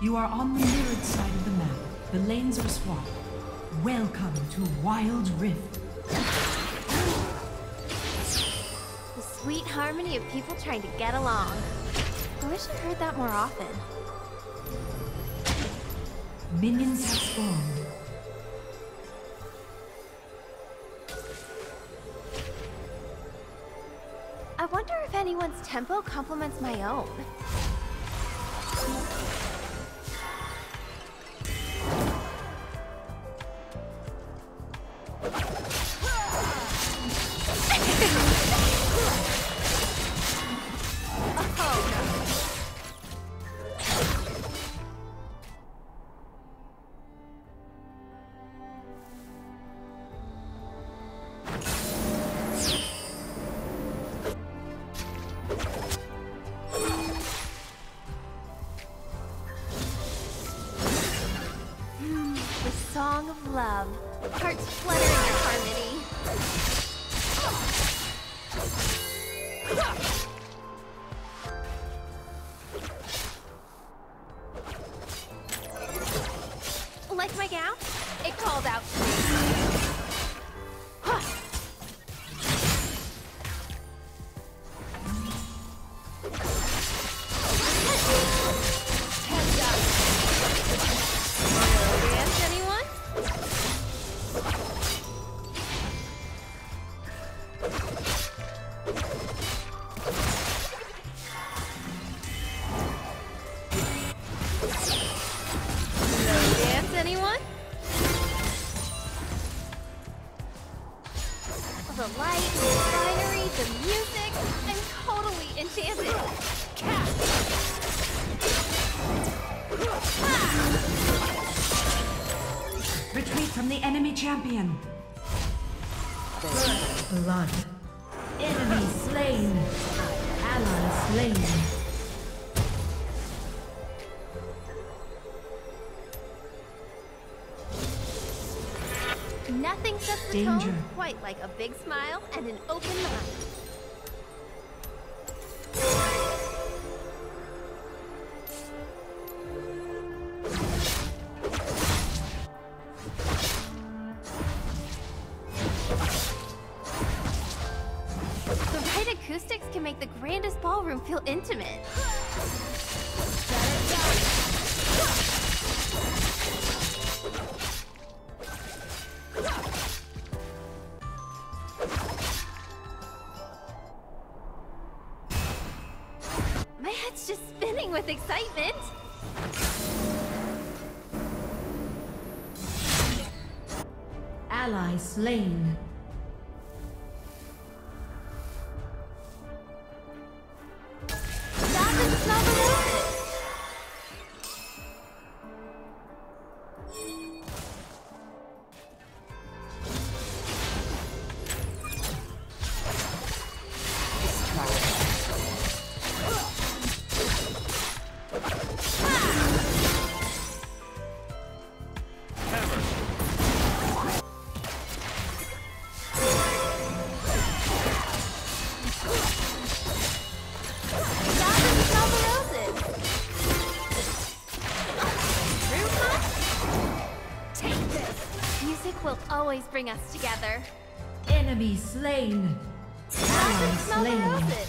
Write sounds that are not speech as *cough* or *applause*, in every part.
You are on the mirrored side of the map. The lanes are swapped. Welcome to Wild Rift. The sweet harmony of people trying to get along. I wish I heard that more often. Minions have spawned. I wonder if anyone's tempo complements my own. Song of love. Hearts fluttering in harmony. Anyone? The light, the scenery, the music. I'm totally enchanted. Retreat from the enemy champion. Blood. Enemy slain. Ally slain. Danger. tone quite like a big smile and an open mind. Ally slain. Will always bring us together. Enemy slain. Ally and smell the slain.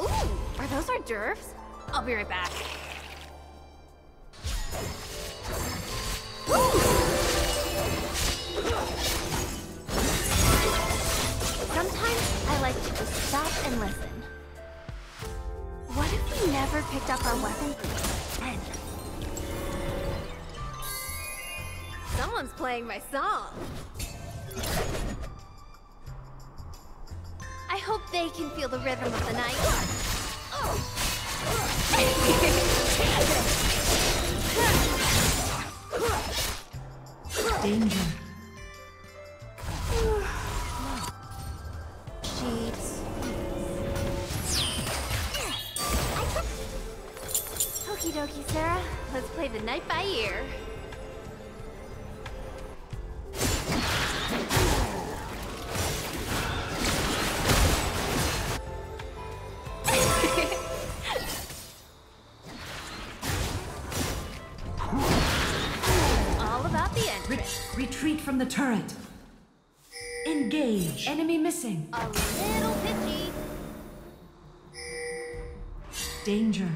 Ooh, are those hors d'oeuvres? I'll be right back. Sometimes I like to just stop and listen. What if we never picked up our weapon Playing my song. I hope they can feel the rhythm of the night. Danger. turret. Engage. Enemy missing. A little pitchy. Danger.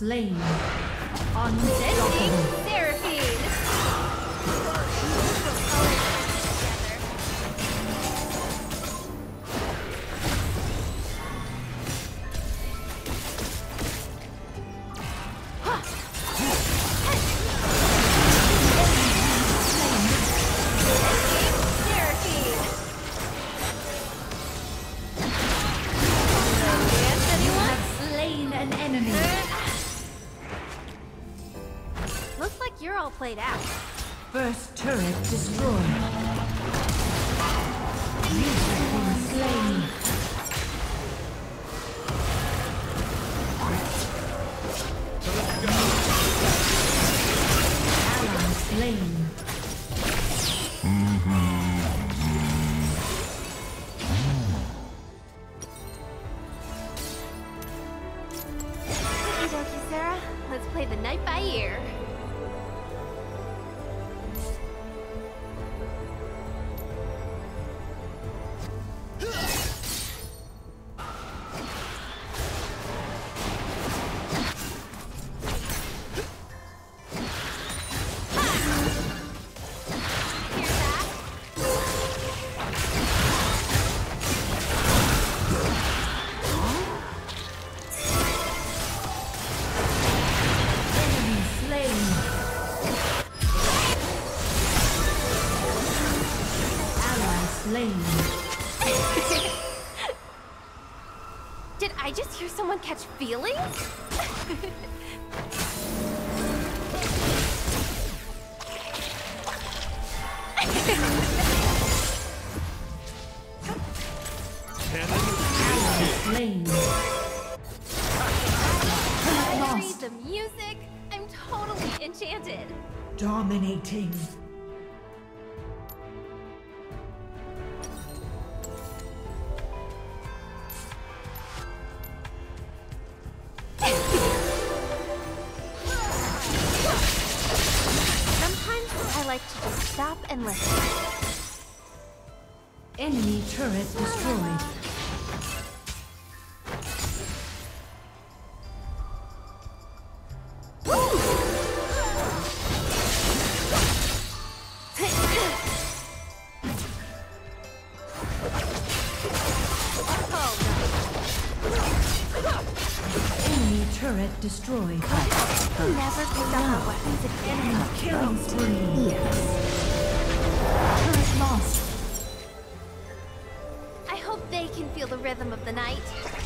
slain. catch feelings? Turret destroyed. Enemy turret destroyed. Never pick up our weapons. Killing spree. Yes. Turret lost. the rhythm of the night.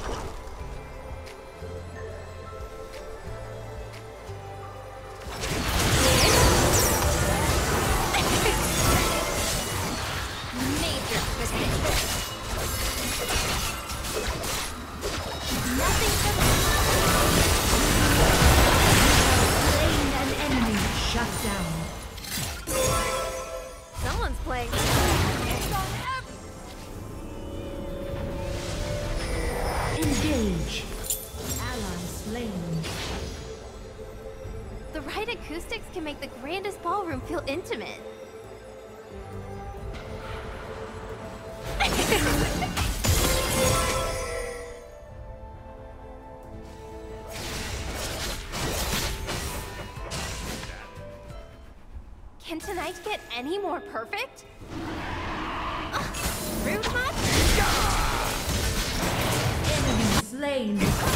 Rampage. Ally slain. The right acoustics can make the grandest ballroom feel intimate. *laughs* Can tonight get any more perfect? slain.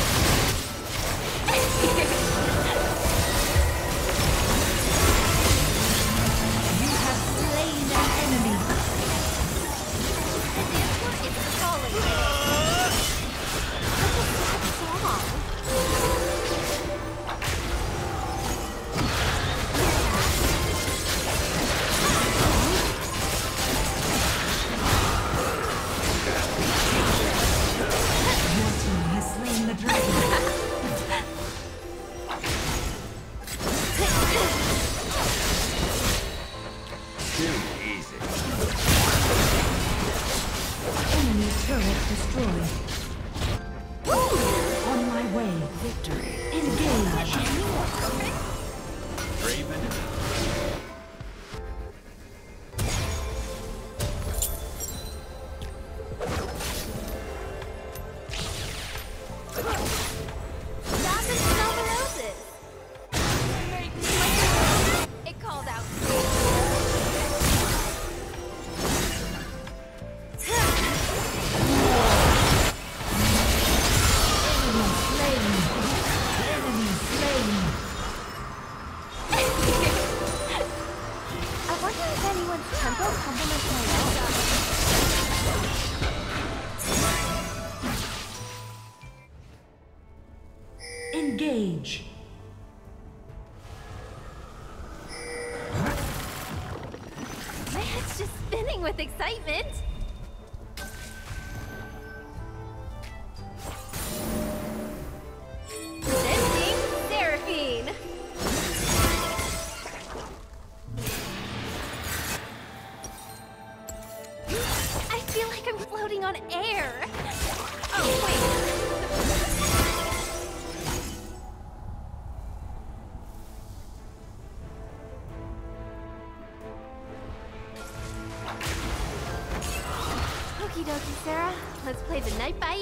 just spinning with excitement.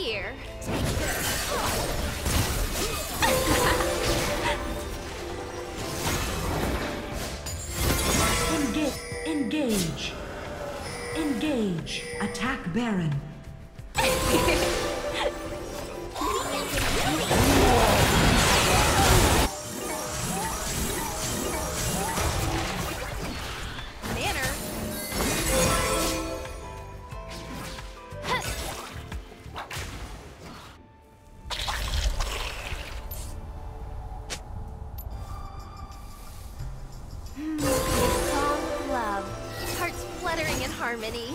Here. Engage. Engage. Engage. Attack Baron. *laughs* mini.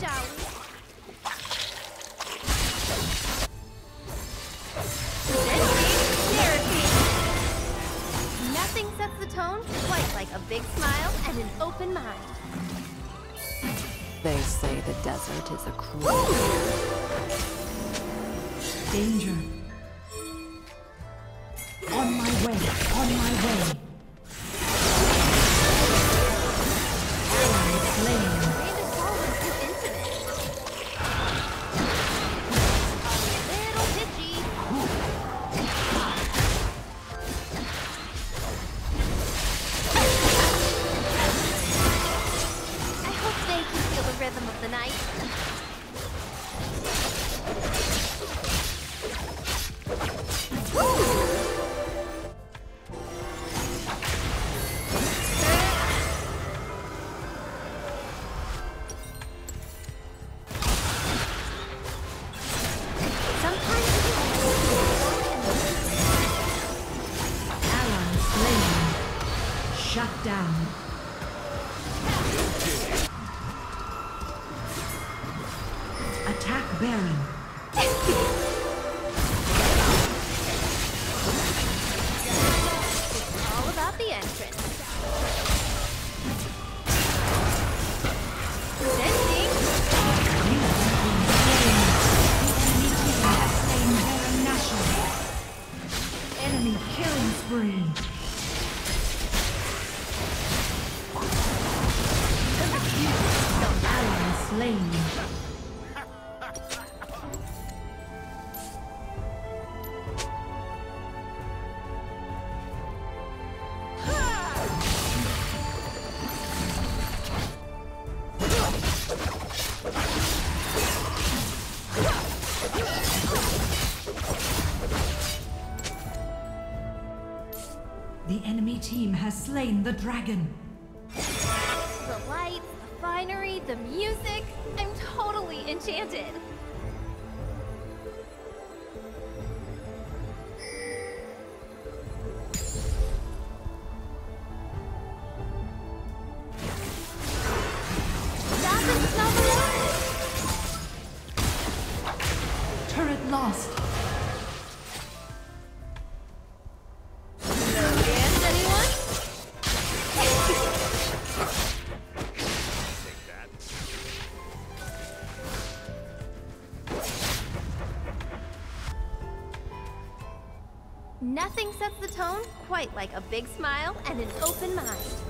Shall we? Nothing sets the tone quite like a big smile and an open mind. They say the desert is a cruel... Danger. On my way, on my way. Team has slain the dragon. The lights, the finery, the music. I'm totally enchanted. Nothing sets the tone quite like a big smile and an open mind.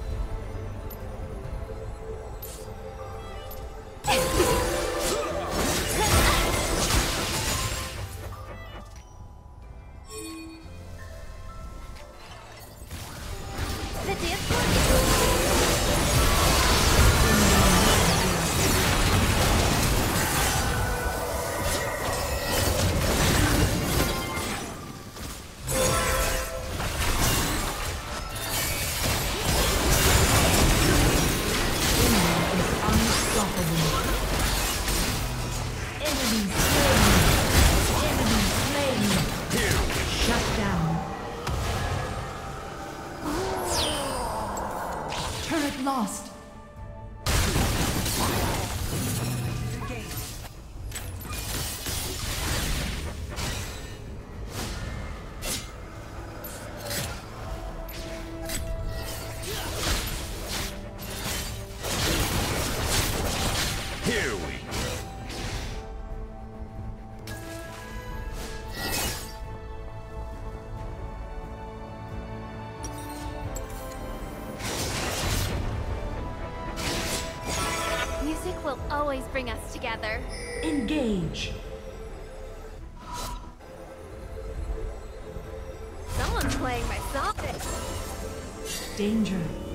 Always bring us together. Engage. Someone's playing my song. Danger.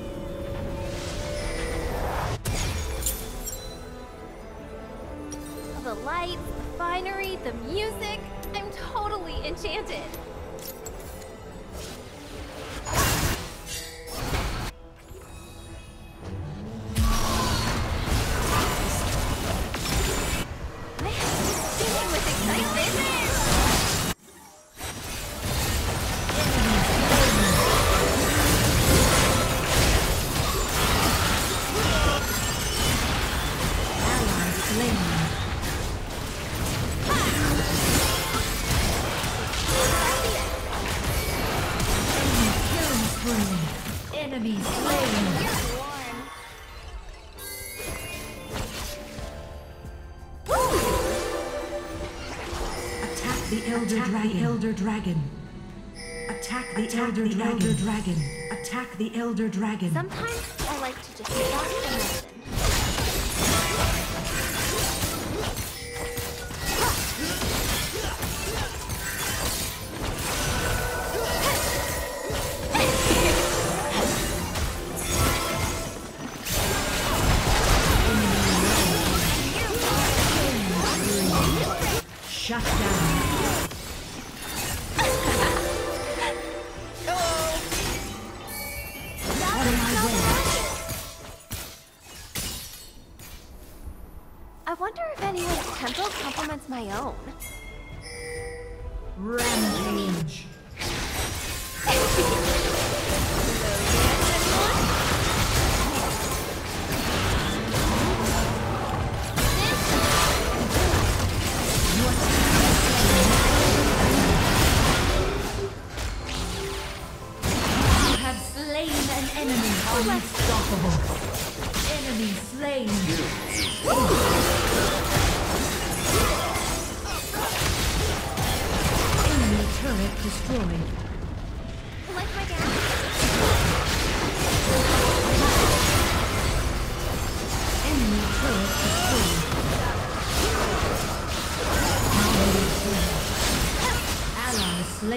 Elder dragon. Attack the elder dragon. dragon. Attack the elder dragon. Sometimes I like to just stop and listen. Shut down. Complements my own.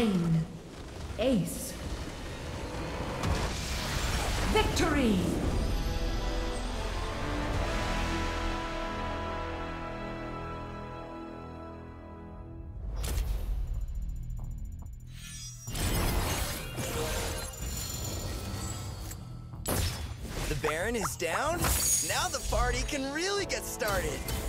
slain. Ace. Victory! The Baron is down? Now the party can really get started!